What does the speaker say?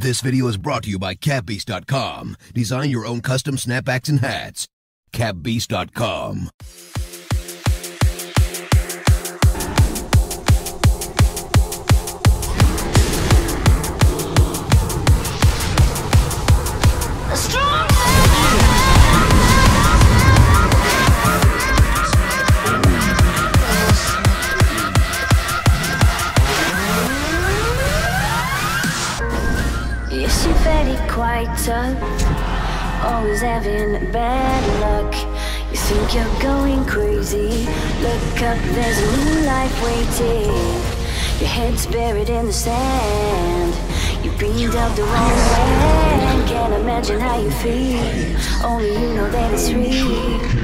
This video is brought to you by CapBeast.com. Design your own custom snapbacks and hats. CapBeast.com. Yes, you're very quite tough. Always having bad luck. You think you're going crazy. Look up, there's a new life waiting. Your head's buried in the sand. You've been dealt the wrong way. Can't imagine how you feel. Only you know that it's real.